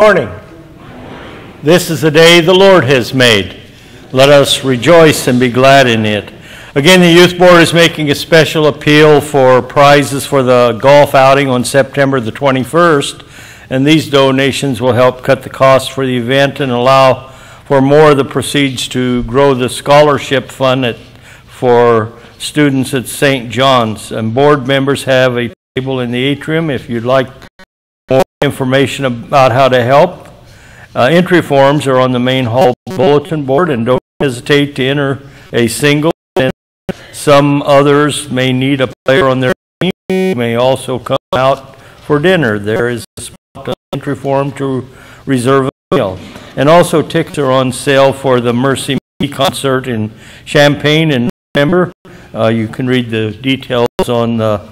Morning. This is the day the Lord has made. Let us rejoice and be glad in it. Again, the Youth Board is making a special appeal for prizes for the golf outing on September the 21st, and these donations will help cut the cost for the event and allow for more of the proceeds to grow the scholarship fund at, for students at St. John's. And board members have a table in the atrium if you'd like information about how to help. Uh, entry forms are on the main hall bulletin board, and don't hesitate to enter a single. And some others may need a player on their team. You may also come out for dinner. There is a spot on entry form to reserve a meal. And also tickets are on sale for the Mercy Me concert in Champaign in November. Uh, you can read the details on the,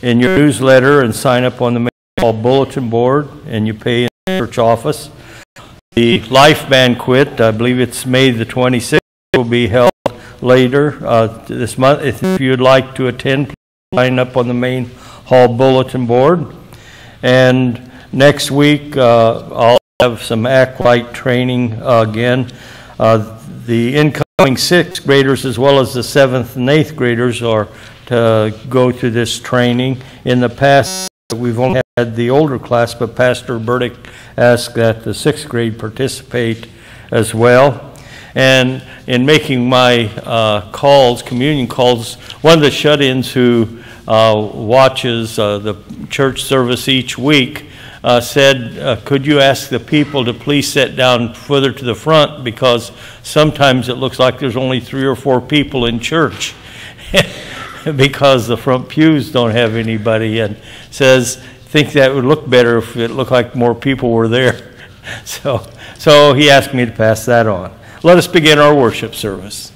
in your newsletter and sign up on the mail bulletin board, and you pay in the church office. The life banquet, I believe it's May the 26th, will be held later uh, this month. If you'd like to attend, please sign up on the main hall bulletin board. And next week, uh, I'll have some acolyte training uh, again. The incoming sixth graders as well as the seventh and eighth graders are to go to this training. In the past, we've only had the older class, but Pastor Burdick asked that the sixth grade participate as well. And in making my uh, calls, communion calls, one of the shut ins who uh, watches uh, the church service each week uh, said, uh, Could you ask the people to please sit down further to the front? Because sometimes it looks like there's only three or four people in church. Because the front pews don't have anybody and says, think that would look better if it looked like more people were there. So, so he asked me to pass that on. Let us begin our worship service.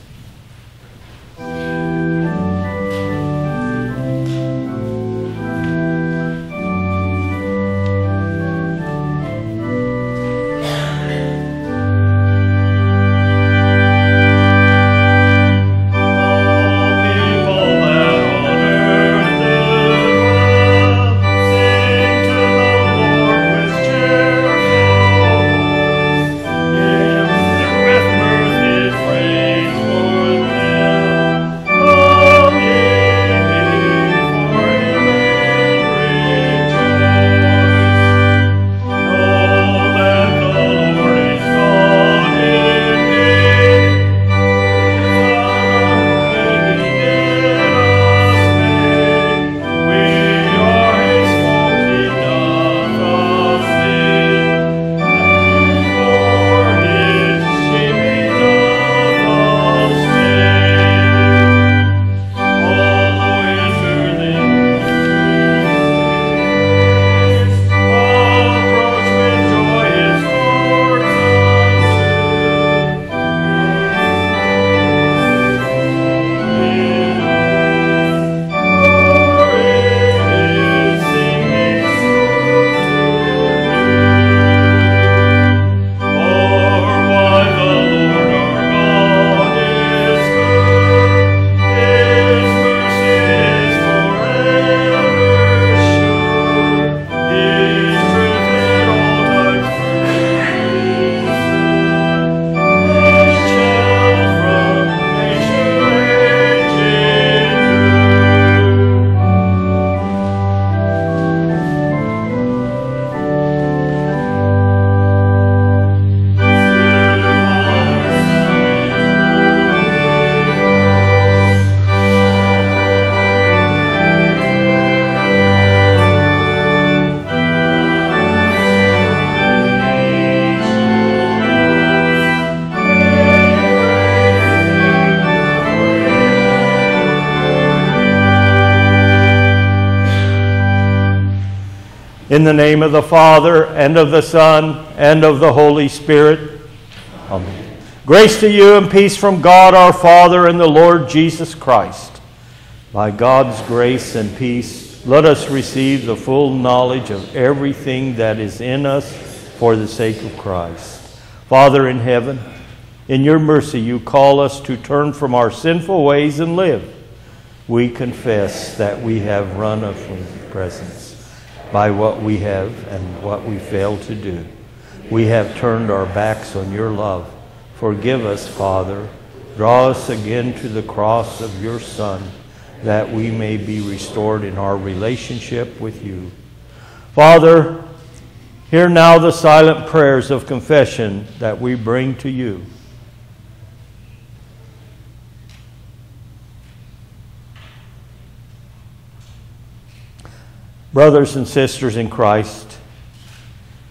In the name of the Father, and of the Son, and of the Holy Spirit. Amen. Grace to you and peace from God our Father and the Lord Jesus Christ. By God's grace and peace, let us receive the full knowledge of everything that is in us for the sake of Christ. Father in heaven, in your mercy, you call us to turn from our sinful ways and live. We confess that we have run from your presence by what we have and what we fail to do. We have turned our backs on your love. Forgive us, Father. Draw us again to the cross of your Son, that we may be restored in our relationship with you. Father, hear now the silent prayers of confession that we bring to you. Brothers and sisters in Christ,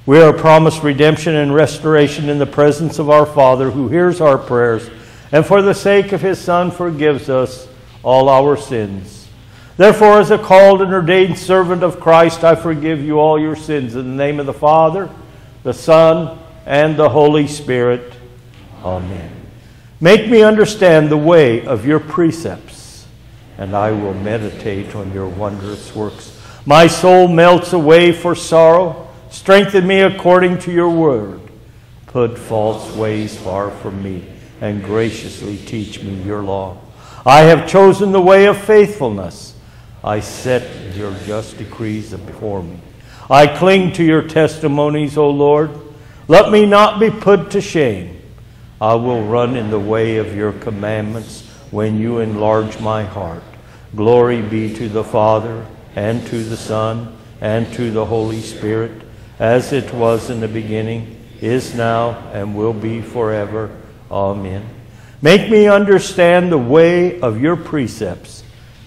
we are promised redemption and restoration in the presence of our Father who hears our prayers and for the sake of his Son forgives us all our sins. Therefore, as a called and ordained servant of Christ, I forgive you all your sins in the name of the Father, the Son, and the Holy Spirit. Amen. Make me understand the way of your precepts, and I will meditate on your wondrous works. My soul melts away for sorrow. Strengthen me according to your word. Put false ways far from me and graciously teach me your law. I have chosen the way of faithfulness. I set your just decrees before me. I cling to your testimonies, O Lord. Let me not be put to shame. I will run in the way of your commandments when you enlarge my heart. Glory be to the Father and to the Son, and to the Holy Spirit, as it was in the beginning, is now, and will be forever. Amen. Make me understand the way of your precepts,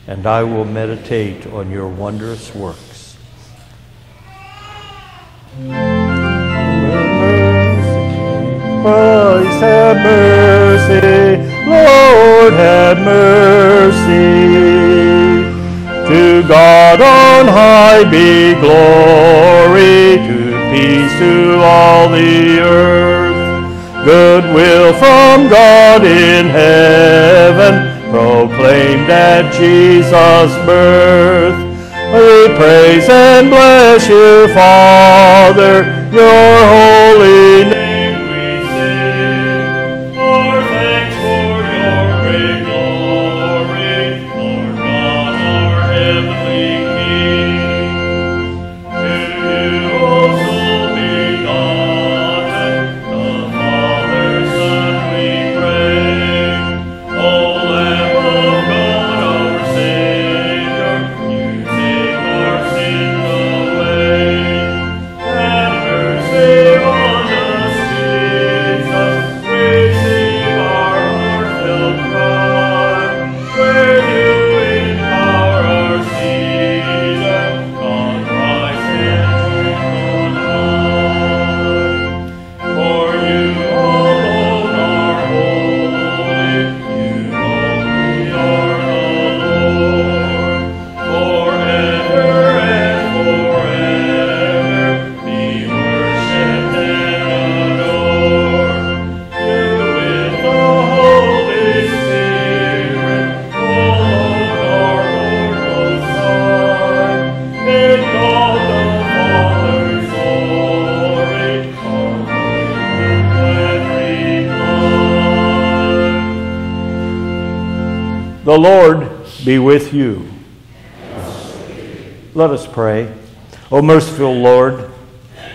and I will meditate on your wondrous works. Christ have mercy, Lord have mercy. To God on high be glory, to peace to all the earth. Good will from God in heaven, proclaimed at Jesus' birth. We praise and bless you, Father, your holy name. The Lord be with you. Let us pray. O merciful Lord,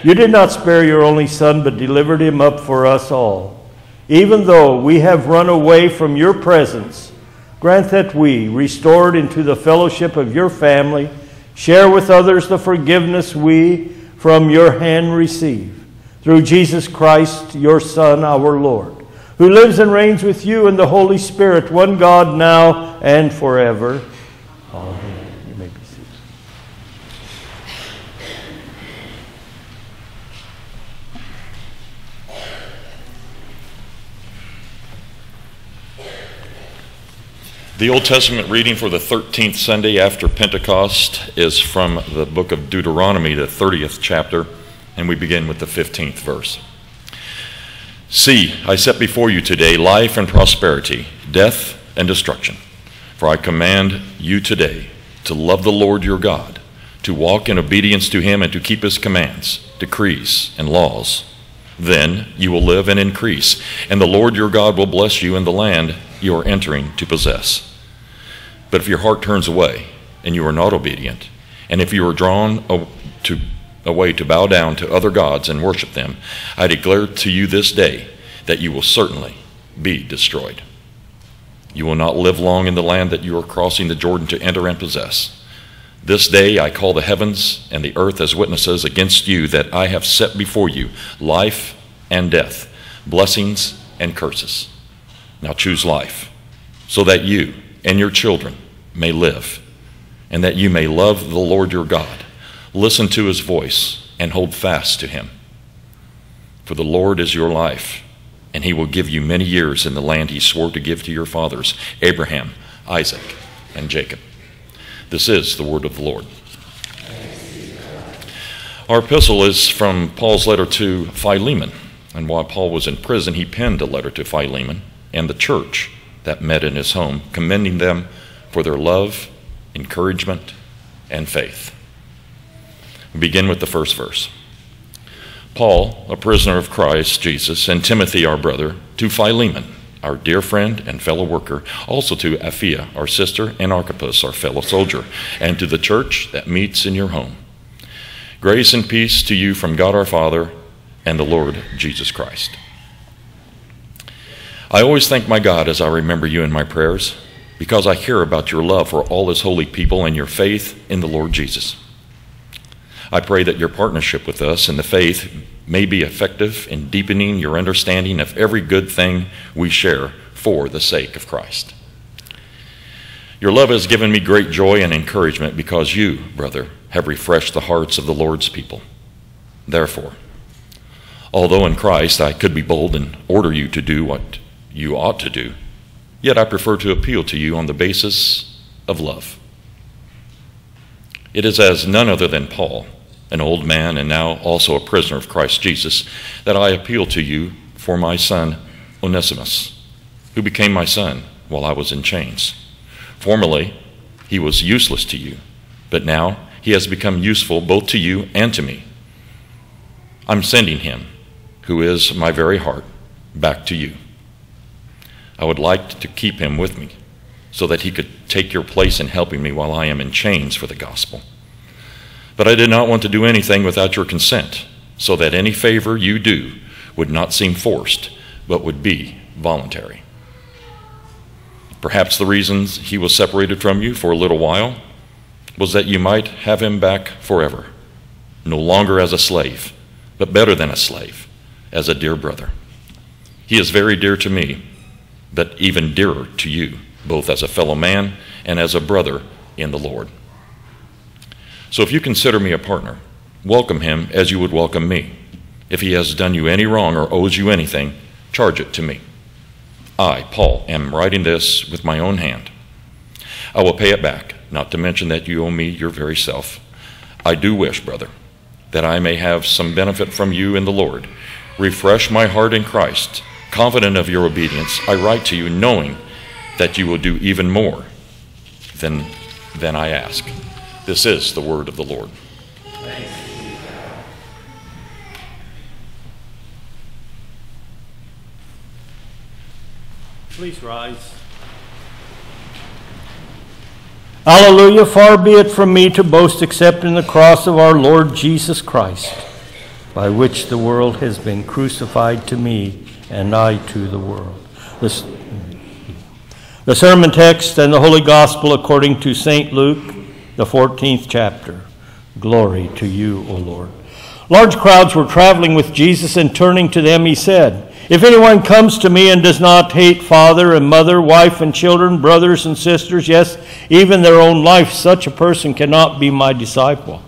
you did not spare your only Son, but delivered him up for us all. Even though we have run away from your presence, grant that we, restored into the fellowship of your family, share with others the forgiveness we from your hand receive. Through Jesus Christ, your Son, our Lord who lives and reigns with you in the Holy Spirit, one God now and forever. Amen. You may be seated. The Old Testament reading for the 13th Sunday after Pentecost is from the book of Deuteronomy, the 30th chapter, and we begin with the 15th verse. See, I set before you today life and prosperity, death and destruction. For I command you today to love the Lord your God, to walk in obedience to him, and to keep his commands, decrees, and laws. Then you will live and increase, and the Lord your God will bless you in the land you are entering to possess. But if your heart turns away, and you are not obedient, and if you are drawn to away to bow down to other gods and worship them, I declare to you this day that you will certainly be destroyed. You will not live long in the land that you are crossing the Jordan to enter and possess. This day I call the heavens and the earth as witnesses against you that I have set before you life and death, blessings and curses. Now choose life, so that you and your children may live, and that you may love the Lord your God, listen to his voice, and hold fast to him. For the Lord is your life, and he will give you many years in the land he swore to give to your fathers, Abraham, Isaac, and Jacob. This is the word of the Lord. Our epistle is from Paul's letter to Philemon. And while Paul was in prison, he penned a letter to Philemon and the church that met in his home, commending them for their love, encouragement, and faith. We begin with the first verse. Paul, a prisoner of Christ Jesus, and Timothy, our brother, to Philemon, our dear friend and fellow worker, also to Apphia, our sister, and Archippus, our fellow soldier, and to the church that meets in your home. Grace and peace to you from God our Father and the Lord Jesus Christ. I always thank my God as I remember you in my prayers, because I hear about your love for all his holy people and your faith in the Lord Jesus. I pray that your partnership with us in the faith may be effective in deepening your understanding of every good thing we share for the sake of Christ. Your love has given me great joy and encouragement because you, brother, have refreshed the hearts of the Lord's people. Therefore, although in Christ I could be bold and order you to do what you ought to do, yet I prefer to appeal to you on the basis of love. It is as none other than Paul, an old man and now also a prisoner of Christ Jesus, that I appeal to you for my son Onesimus, who became my son while I was in chains. Formerly, he was useless to you, but now he has become useful both to you and to me. I'm sending him, who is my very heart, back to you. I would like to keep him with me so that he could take your place in helping me while I am in chains for the gospel. But I did not want to do anything without your consent, so that any favor you do would not seem forced, but would be voluntary. Perhaps the reasons he was separated from you for a little while was that you might have him back forever, no longer as a slave, but better than a slave, as a dear brother. He is very dear to me, but even dearer to you, both as a fellow man and as a brother in the Lord. So if you consider me a partner, welcome him as you would welcome me. If he has done you any wrong or owes you anything, charge it to me. I, Paul, am writing this with my own hand. I will pay it back, not to mention that you owe me your very self. I do wish, brother, that I may have some benefit from you in the Lord. Refresh my heart in Christ. Confident of your obedience, I write to you knowing that you will do even more than, than I ask. This is the word of the Lord. Please rise. Hallelujah. Far be it from me to boast except in the cross of our Lord Jesus Christ, by which the world has been crucified to me and I to the world. This, the sermon text and the Holy Gospel according to St. Luke, the 14th chapter. Glory to you, O Lord. Large crowds were traveling with Jesus, and turning to them, he said, If anyone comes to me and does not hate father and mother, wife and children, brothers and sisters, yes, even their own life, such a person cannot be my disciple.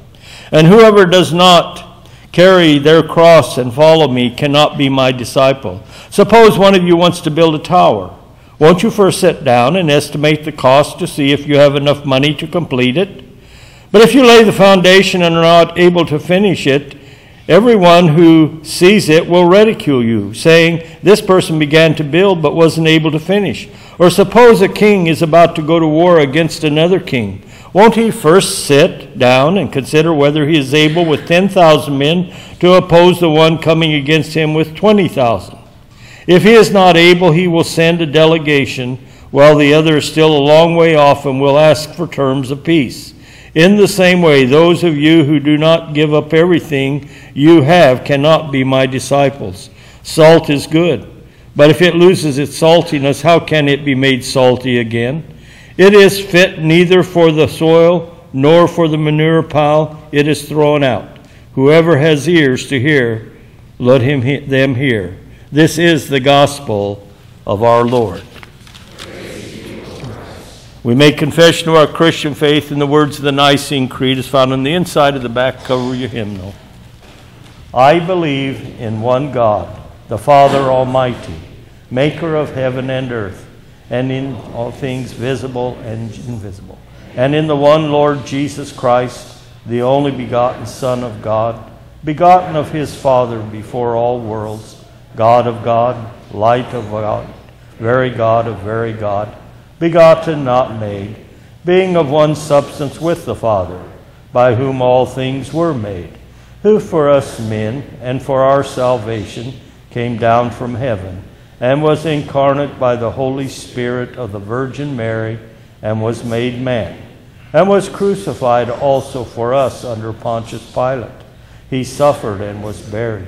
And whoever does not carry their cross and follow me cannot be my disciple. Suppose one of you wants to build a tower. Won't you first sit down and estimate the cost to see if you have enough money to complete it? But if you lay the foundation and are not able to finish it, everyone who sees it will ridicule you, saying, This person began to build but wasn't able to finish. Or suppose a king is about to go to war against another king. Won't he first sit down and consider whether he is able with 10,000 men to oppose the one coming against him with 20,000? If he is not able, he will send a delegation, while the other is still a long way off and will ask for terms of peace. In the same way, those of you who do not give up everything you have cannot be my disciples. Salt is good, but if it loses its saltiness, how can it be made salty again? It is fit neither for the soil nor for the manure pile, it is thrown out. Whoever has ears to hear, let him he- them hear. This is the gospel of our Lord. We make confession of our Christian faith in the words of the Nicene Creed as found on the inside of the back cover of your hymnal. I believe in one God, the Father Almighty, maker of heaven and earth, and in all things visible and invisible, and in the one Lord Jesus Christ, the only begotten Son of God, begotten of his Father before all worlds, God of God, light of God, very God of very God begotten, not made, being of one substance with the Father, by whom all things were made, who for us men and for our salvation came down from heaven, and was incarnate by the Holy Spirit of the Virgin Mary, and was made man, and was crucified also for us under Pontius Pilate. He suffered and was buried,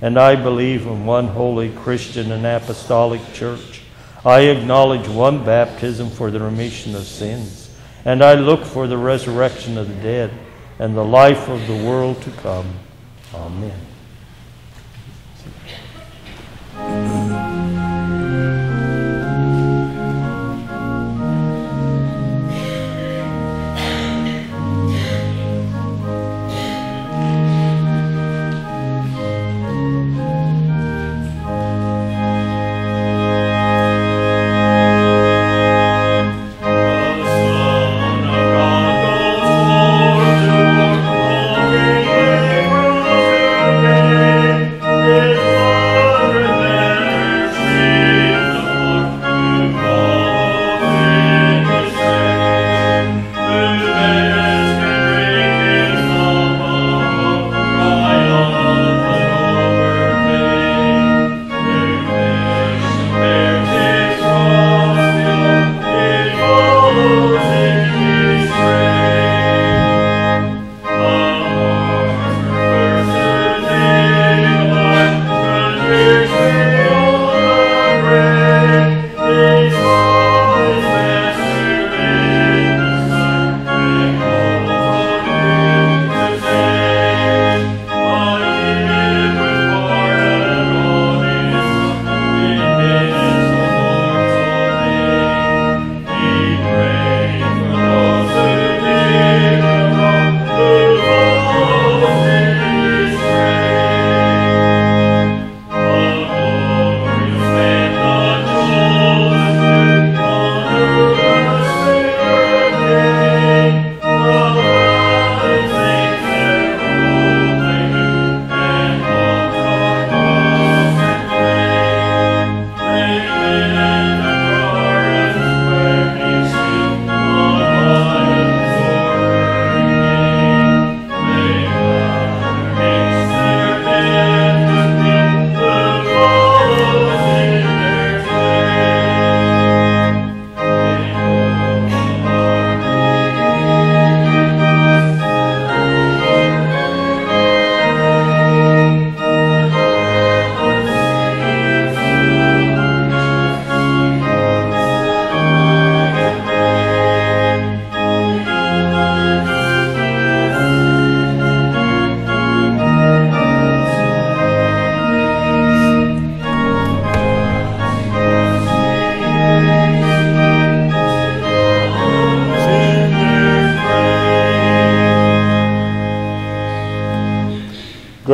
And I believe in one holy Christian and apostolic church. I acknowledge one baptism for the remission of sins, and I look for the resurrection of the dead and the life of the world to come. Amen.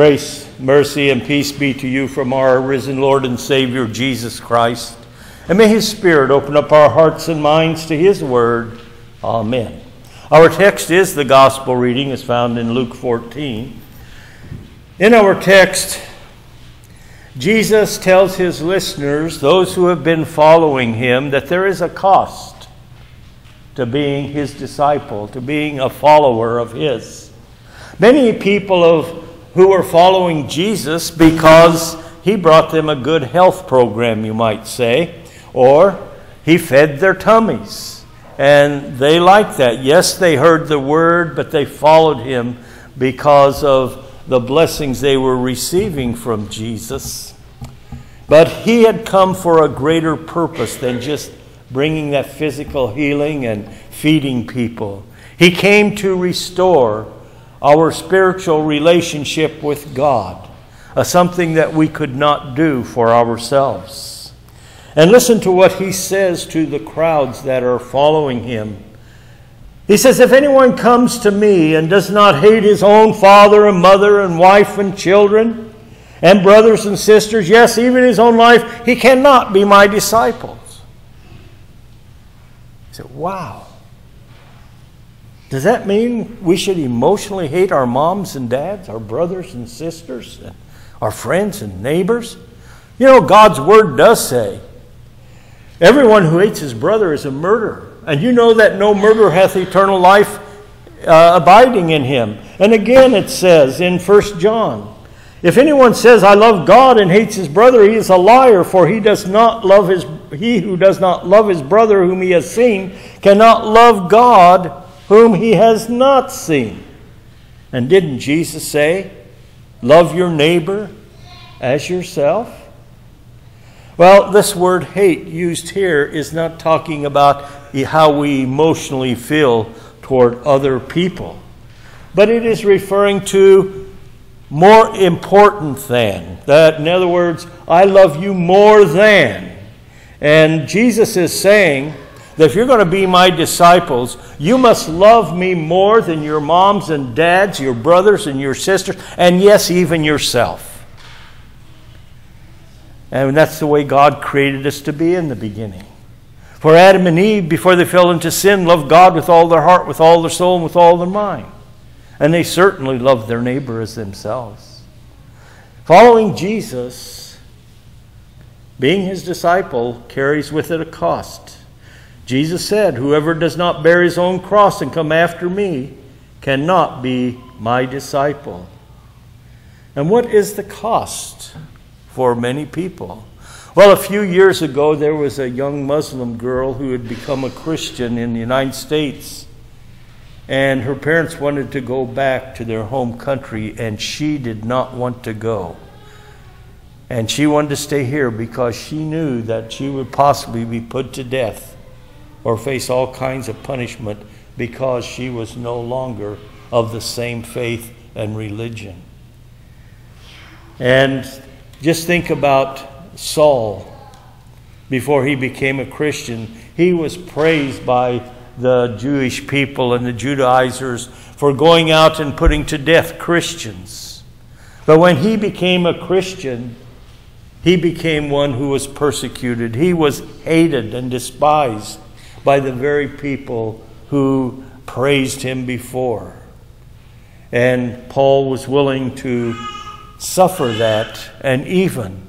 Grace, mercy, and peace be to you from our risen Lord and Savior Jesus Christ. And may His Spirit open up our hearts and minds to His word. Amen. Our text is the gospel reading, as found in Luke 14. In our text, Jesus tells his listeners, those who have been following him, that there is a cost to being his disciple, to being a follower of his. Many people of, who were following Jesus because he brought them a good health program, you might say, or he fed their tummies and they liked that. Yes, they heard the word, but they followed him because of the blessings they were receiving from Jesus. But he had come for a greater purpose than just bringing that physical healing and feeding people. He came to restore our spiritual relationship with God, something that we could not do for ourselves. And listen to what he says to the crowds that are following him. He says, If anyone comes to me and does not hate his own father and mother and wife and children and brothers and sisters, yes, even his own life, he cannot be my disciples. He said, Wow. Does that mean we should emotionally hate our moms and dads, our brothers and sisters, and our friends and neighbors? You know, God's Word does say Everyone who hates his brother is a murderer. And you know that no murderer hath eternal life uh, abiding in him. And again it says in 1 John, if anyone says, I love God and hates his brother, he is a liar, for he does not love his he who does not love his brother whom he has seen cannot love God whom he has not seen. And didn't Jesus say, Love your neighbor as yourself? Well, this word hate used here is not talking about how we emotionally feel toward other people, but it is referring to more important than. That, in other words, I love you more than. And Jesus is saying that if you're going to be my disciples, you must love me more than your moms and dads, your brothers and your sisters, and yes, even yourself. And that's the way God created us to be in the beginning. For Adam and Eve, before they fell into sin, loved God with all their heart, with all their soul, and with all their mind. And they certainly loved their neighbor as themselves. Following Jesus, being his disciple, carries with it a cost. Jesus said, Whoever does not bear his own cross and come after me cannot be my disciple. And what is the cost for many people. Well, a few years ago, there was a young Muslim girl who had become a Christian in the United States. And her parents wanted to go back to their home country, and she did not want to go. And she wanted to stay here because she knew that she would possibly be put to death or face all kinds of punishment because she was no longer of the same faith and religion. And just think about Saul before he became a Christian. He was praised by the Jewish people and the Judaizers for going out and putting to death Christians. But when he became a Christian, he became one who was persecuted. He was hated and despised by the very people who praised him before. And Paul was willing to suffer that, and even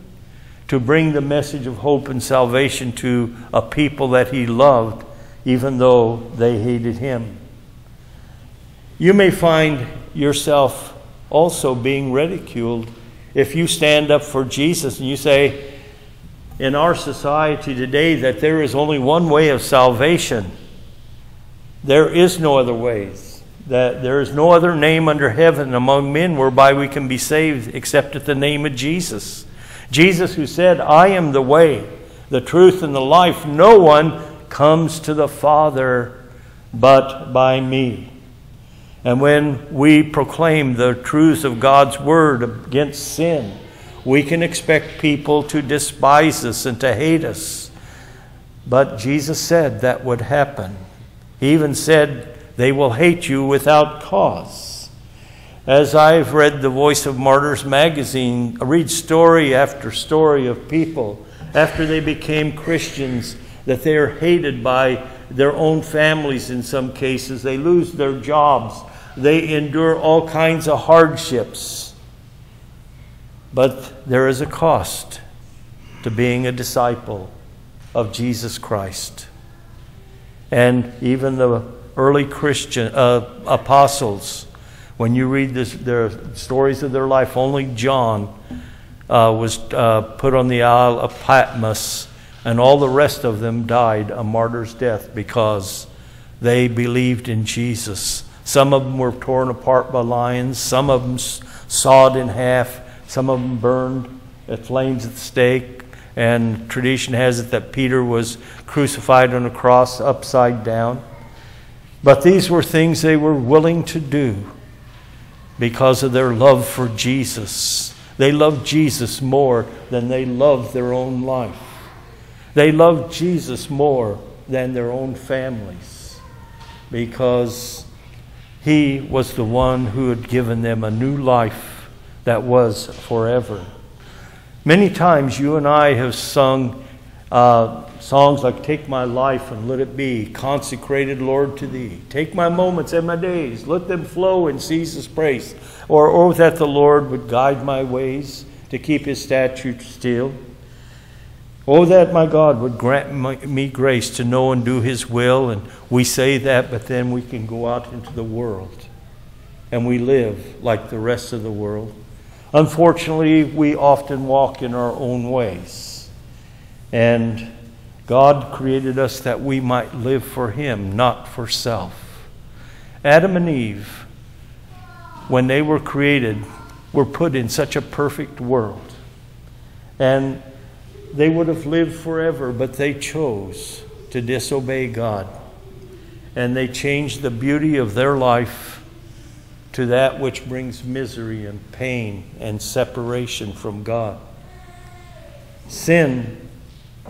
to bring the message of hope and salvation to a people that he loved, even though they hated him. You may find yourself also being ridiculed if you stand up for Jesus and you say, in our society today, that there is only one way of salvation. There is no other ways that there is no other name under heaven among men whereby we can be saved except at the name of Jesus. Jesus, who said, I am the way, the truth, and the life. No one comes to the Father but by me. And when we proclaim the truths of God's word against sin, we can expect people to despise us and to hate us. But Jesus said that would happen. He even said, they will hate you without cause. As I've read the Voice of Martyrs magazine, I read story after story of people after they became Christians that they are hated by their own families in some cases. They lose their jobs. They endure all kinds of hardships. But there is a cost to being a disciple of Jesus Christ. And even the early Christian uh, apostles, when you read this, their stories of their life, only John uh, was uh, put on the Isle of Patmos, and all the rest of them died a martyr's death because they believed in Jesus. Some of them were torn apart by lions, some of them sawed in half, some of them burned at flames at the stake. And tradition has it that Peter was crucified on a cross upside down. But these were things they were willing to do because of their love for Jesus. They loved Jesus more than they loved their own life. They loved Jesus more than their own families because he was the one who had given them a new life that was forever. Many times you and I have sung uh, songs like Take My Life and Let It Be, consecrated, Lord, to Thee. Take my moments and my days, let them flow in Jesus' praise. Or, or that the Lord would guide my ways to keep His statutes still. Oh, that my God would grant me grace to know and do His will. And we say that, but then we can go out into the world and we live like the rest of the world. Unfortunately, we often walk in our own ways. And God created us that we might live for Him, not for self. Adam and Eve, when they were created, were put in such a perfect world. And they would have lived forever, but they chose to disobey God. And they changed the beauty of their life to that which brings misery and pain and separation from God. Sin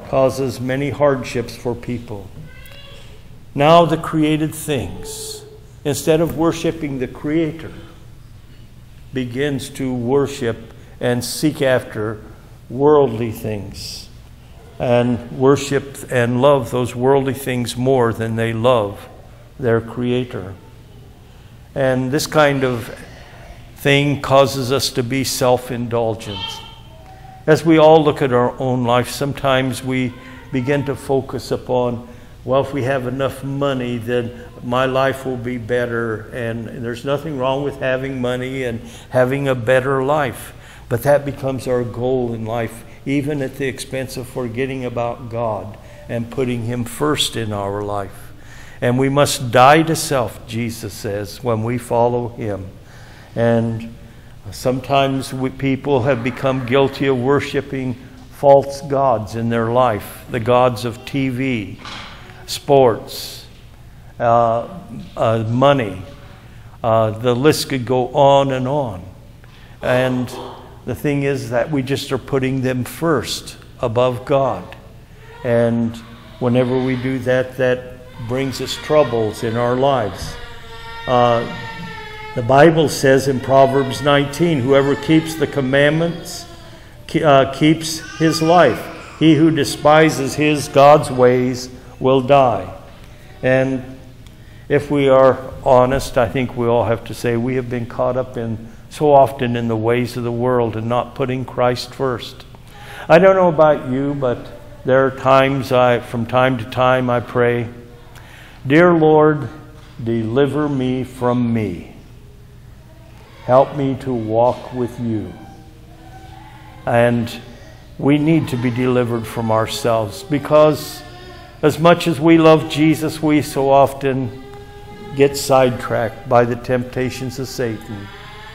causes many hardships for people. Now, the created things, instead of worshiping the Creator, begins to worship and seek after worldly things and worship and love those worldly things more than they love their Creator. And this kind of thing causes us to be self indulgent. As we all look at our own life, sometimes we begin to focus upon, well, if we have enough money, then my life will be better. And there's nothing wrong with having money and having a better life. But that becomes our goal in life, even at the expense of forgetting about God and putting Him first in our life. And we must die to self, Jesus says, when we follow Him. And Sometimes we, people have become guilty of worshiping false gods in their life the gods of TV, sports, uh, uh, money. Uh, the list could go on and on. And the thing is that we just are putting them first above God. And whenever we do that, that brings us troubles in our lives. Uh, the Bible says in Proverbs 19 whoever keeps the commandments uh, keeps his life. He who despises his, God's ways, will die. And if we are honest, I think we all have to say we have been caught up in so often in the ways of the world and not putting Christ first. I don't know about you, but there are times I, from time to time, I pray, Dear Lord, deliver me from me. Help me to walk with you. And we need to be delivered from ourselves because, as much as we love Jesus, we so often get sidetracked by the temptations of Satan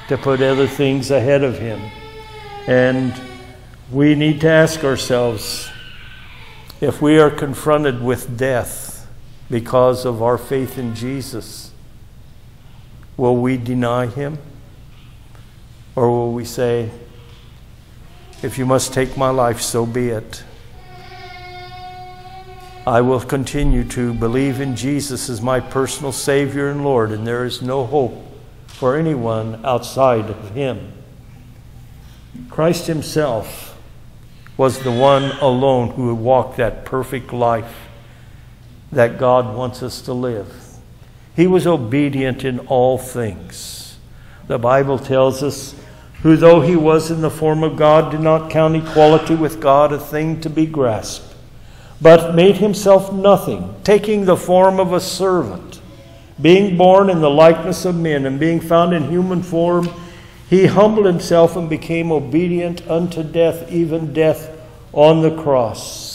to put other things ahead of him. And we need to ask ourselves if we are confronted with death because of our faith in Jesus, will we deny him? Or will we say, if you must take my life, so be it? I will continue to believe in Jesus as my personal Savior and Lord, and there is no hope for anyone outside of Him. Christ Himself was the one alone who walked that perfect life. That God wants us to live. He was obedient in all things. The Bible tells us, who though he was in the form of God, did not count equality with God a thing to be grasped, but made himself nothing, taking the form of a servant. Being born in the likeness of men and being found in human form, he humbled himself and became obedient unto death, even death on the cross.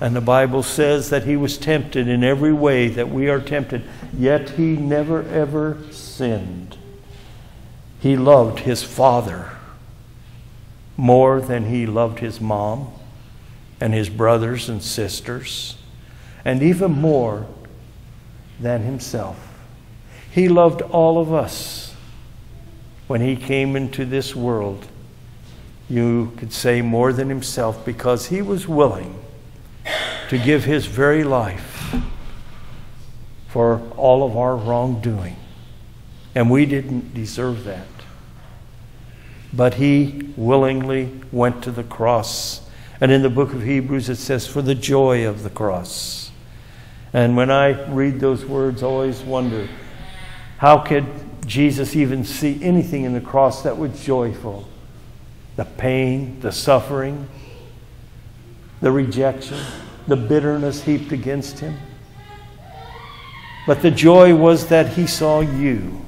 And the Bible says that he was tempted in every way that we are tempted, yet he never ever sinned. He loved his father more than he loved his mom and his brothers and sisters, and even more than himself. He loved all of us when he came into this world. You could say more than himself because he was willing to give his very life for all of our wrongdoing. And we didn't deserve that. But he willingly went to the cross. And in the book of Hebrews, it says, for the joy of the cross. And when I read those words, I always wonder how could Jesus even see anything in the cross that was joyful? The pain, the suffering, the rejection, the bitterness heaped against him. But the joy was that he saw you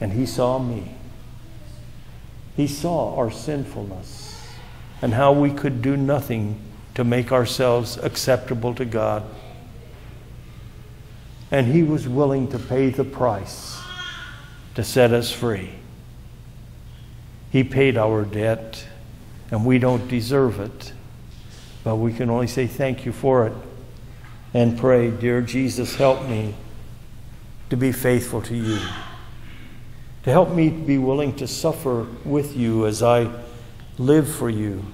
and he saw me. He saw our sinfulness and how we could do nothing to make ourselves acceptable to God and he was willing to pay the price to set us free. He paid our debt, and we don't deserve it, but we can only say thank you for it and pray, Dear Jesus, help me to be faithful to you, to help me be willing to suffer with you as I live for you.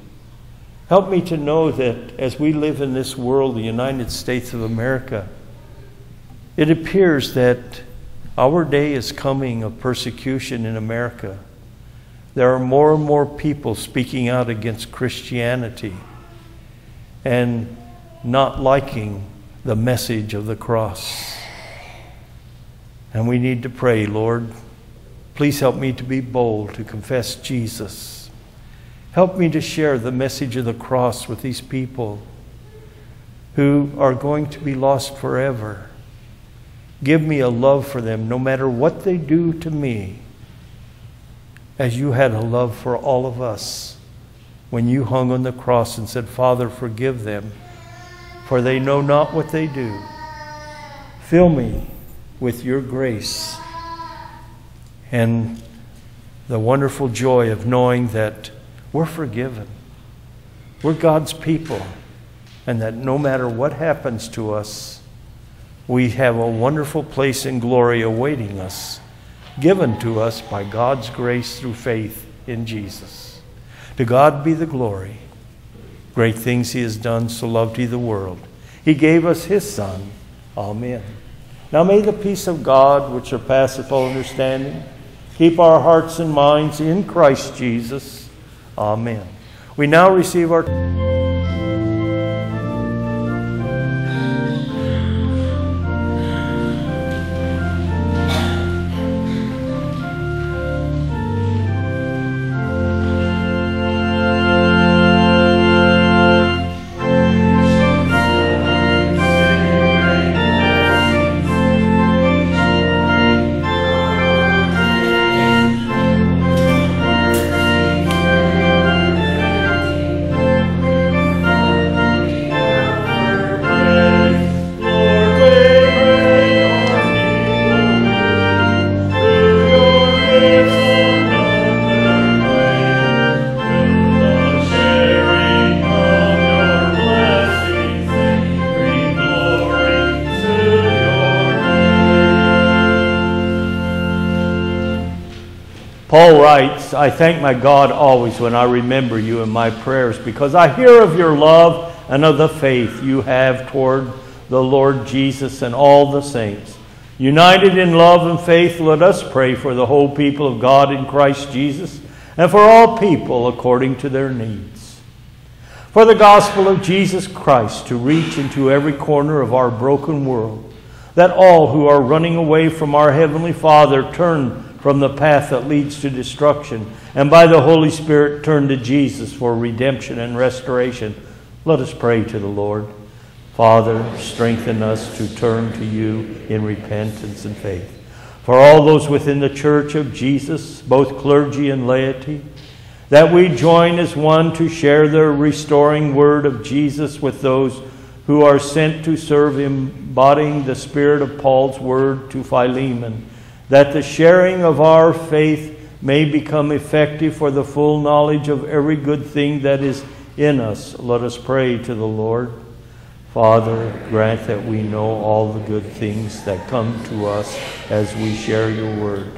Help me to know that as we live in this world, the United States of America, it appears that our day is coming of persecution in America. There are more and more people speaking out against Christianity and not liking the message of the cross. And we need to pray, Lord, please help me to be bold to confess Jesus. Help me to share the message of the cross with these people who are going to be lost forever. Give me a love for them no matter what they do to me, as you had a love for all of us when you hung on the cross and said, Father, forgive them, for they know not what they do. Fill me with your grace and the wonderful joy of knowing that we're forgiven. We're God's people, and that no matter what happens to us, we have a wonderful place in glory awaiting us, given to us by God's grace through faith in Jesus. To God be the glory. Great things He has done, so loved He the world. He gave us His Son. Amen. Now may the peace of God, which surpasseth all understanding, keep our hearts and minds in Christ Jesus. Amen. We now receive our. I thank my God always when I remember you in my prayers because I hear of your love and of the faith you have toward the Lord Jesus and all the saints. United in love and faith, let us pray for the whole people of God in Christ Jesus and for all people according to their needs. for the gospel of Jesus Christ to reach into every corner of our broken world, that all who are running away from our Heavenly Father turn from the path that leads to destruction, and by the Holy Spirit turn to Jesus for redemption and restoration. Let us pray to the Lord. Father, strengthen us to turn to you in repentance and faith. For all those within the church of Jesus, both clergy and laity, that we join as one to share the restoring word of Jesus with those who are sent to serve, embodying the spirit of Paul's word to Philemon that the sharing of our faith may become effective for the full knowledge of every good thing that is in us. Let us pray to the Lord. Father, grant that we know all the good things that come to us as we share your word.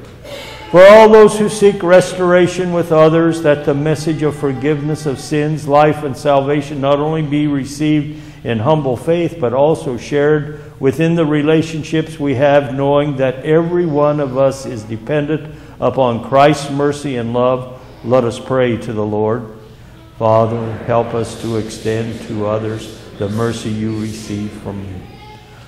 For all those who seek restoration with others, that the message of forgiveness of sins, life, and salvation not only be received in humble faith, but also shared within the relationships we have, knowing that every one of us is dependent upon Christ's mercy and love, let us pray to the Lord. Father, help us to extend to others the mercy you receive from you.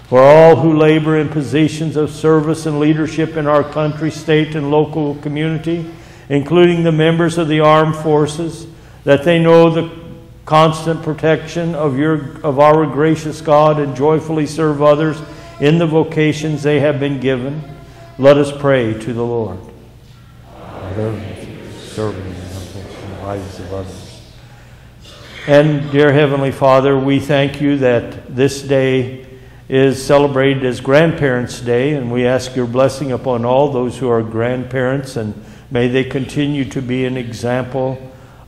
For all who labor in positions of service and leadership in our country, state, and local community, including the members of the armed forces, that they know the constant protection of, your, of our gracious God and joyfully serve others in the vocations they have been given, let us pray to the Lord. serving in the lives of others. And dear Heavenly Father, we thank you that this day is celebrated as Grandparents' Day, and we ask your blessing upon all those who are grandparents, and may they continue to be an example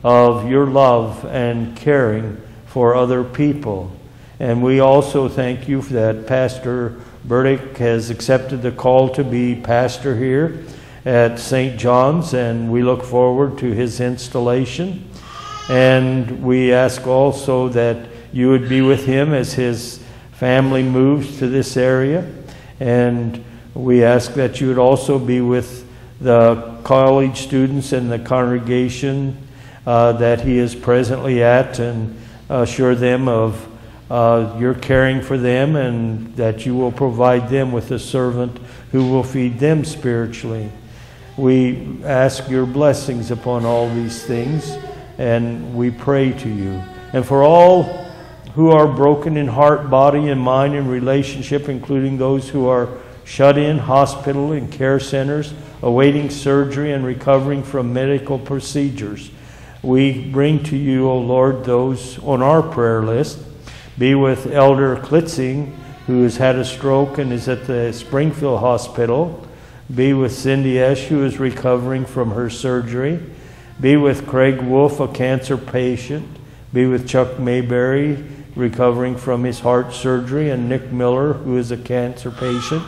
of your love and caring for other people. And we also thank you for that Pastor Burdick has accepted the call to be pastor here at St. John's, and we look forward to his installation. And we ask also that you would be with him as his family moves to this area. And we ask that you would also be with the college students and the congregation uh, that he is presently at and assure them of uh, your caring for them and that you will provide them with a servant who will feed them spiritually. We ask your blessings upon all these things and we pray to you. And for all who are broken in heart, body, and mind in relationship, including those who are shut in hospital and care centers, awaiting surgery and recovering from medical procedures. We bring to you, O Lord, those on our prayer list. Be with Elder Klitzing, who has had a stroke and is at the Springfield Hospital. Be with Cindy Esch, who is recovering from her surgery. Be with Craig Wolf, a cancer patient. Be with Chuck Mayberry, recovering from his heart surgery, and Nick Miller, who is a cancer patient,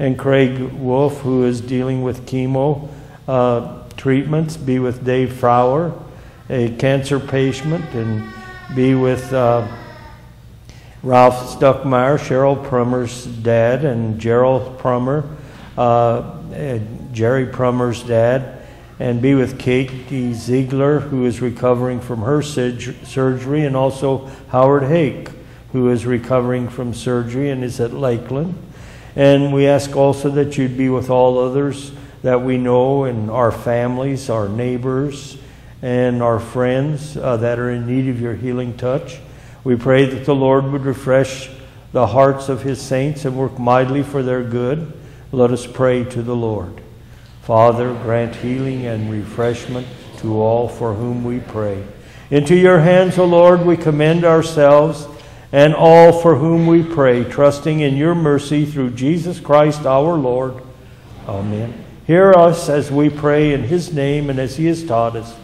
and Craig Wolf, who is dealing with chemo uh, treatments. Be with Dave Frower a cancer patient and be with uh, Ralph Stuckmeyer, Cheryl Prummer's dad, and Gerald Prummer, uh, Jerry Prummer's dad, and be with Katie Ziegler, who is recovering from her surgery, and also Howard Hake, who is recovering from surgery and is at Lakeland. And we ask also that you'd be with all others that we know and our families, our neighbors, and our friends uh, that are in need of your healing touch. We pray that the Lord would refresh the hearts of his saints and work mightily for their good. Let us pray to the Lord. Father, grant healing and refreshment to all for whom we pray. Into your hands, O Lord, we commend ourselves and all for whom we pray, trusting in your mercy through Jesus Christ our Lord. Amen. Hear us as we pray in his name and as he has taught us.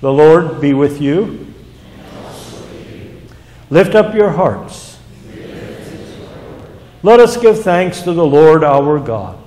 The Lord be with you. Lift up your hearts. Let us give thanks to the Lord our God.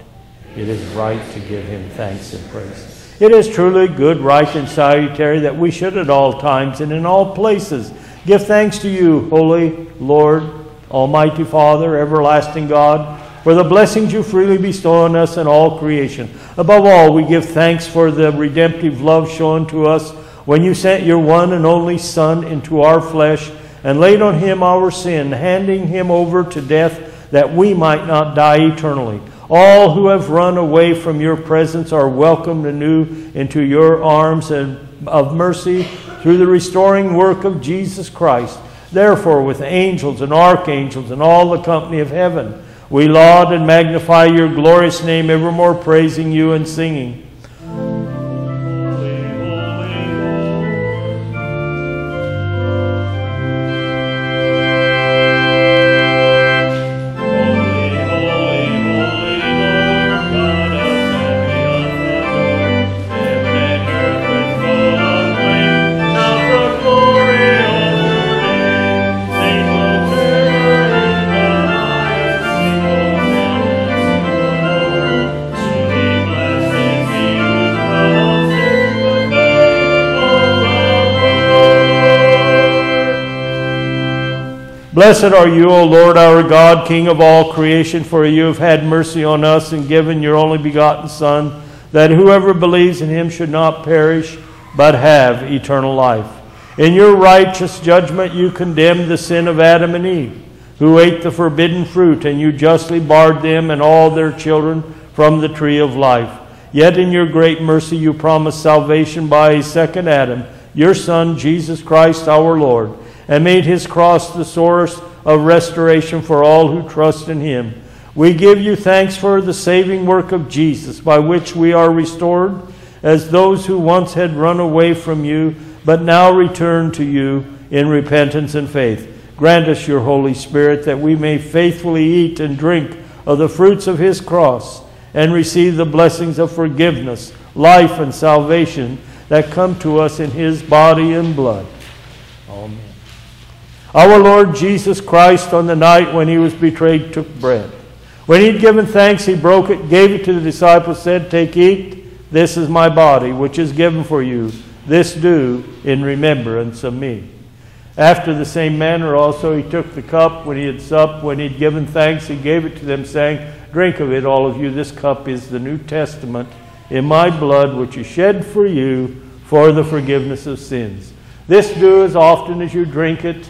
It is right to give him thanks and praise. It is truly good, right, and salutary that we should at all times and in all places give thanks to you, holy Lord, Almighty Father, everlasting God, for the blessings you freely bestow on us and all creation. Above all, we give thanks for the redemptive love shown to us when you sent your one and only Son into our flesh and laid on him our sin, handing him over to death that we might not die eternally. All who have run away from your presence are welcomed anew into your arms of mercy through the restoring work of Jesus Christ. Therefore, with angels and archangels and all the company of heaven, we laud and magnify your glorious name, evermore praising you and singing. Blessed are you, O Lord our God, King of all creation, for you have had mercy on us and given your only begotten Son, that whoever believes in him should not perish, but have eternal life. In your righteous judgment, you condemned the sin of Adam and Eve, who ate the forbidden fruit, and you justly barred them and all their children from the tree of life. Yet in your great mercy, you promised salvation by a second Adam, your Son, Jesus Christ our Lord and made his cross the source of restoration for all who trust in him. We give you thanks for the saving work of Jesus, by which we are restored as those who once had run away from you, but now return to you in repentance and faith. Grant us your Holy Spirit that we may faithfully eat and drink of the fruits of his cross and receive the blessings of forgiveness, life, and salvation that come to us in his body and blood. Our Lord Jesus Christ, on the night when he was betrayed, took bread. When he'd given thanks, he broke it, gave it to the disciples, said, Take, eat. This is my body, which is given for you. This do in remembrance of me. After the same manner also he took the cup when he had supped. When he had given thanks, he gave it to them, saying, Drink of it, all of you. This cup is the New Testament in my blood, which is shed for you for the forgiveness of sins. This do as often as you drink it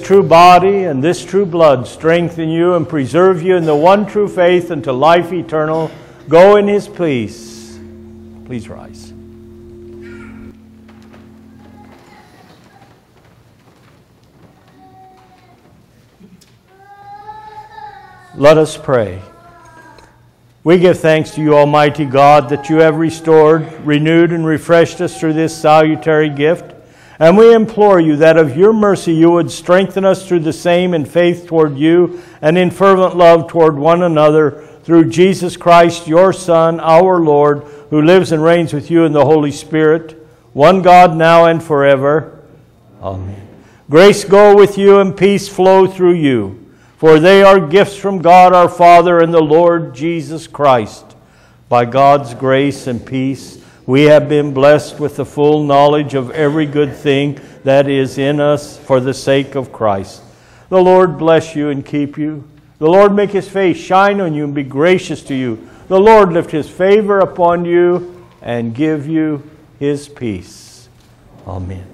True body and this true blood strengthen you and preserve you in the one true faith unto life eternal. Go in his peace. Please rise. Let us pray. We give thanks to you, Almighty God, that you have restored, renewed, and refreshed us through this salutary gift. And we implore you that of your mercy you would strengthen us through the same in faith toward you and in fervent love toward one another through Jesus Christ, your Son, our Lord, who lives and reigns with you in the Holy Spirit, one God now and forever. Amen. Grace go with you and peace flow through you, for they are gifts from God our Father and the Lord Jesus Christ. By God's grace and peace, we have been blessed with the full knowledge of every good thing that is in us for the sake of Christ. The Lord bless you and keep you. The Lord make his face shine on you and be gracious to you. The Lord lift his favor upon you and give you his peace. Amen.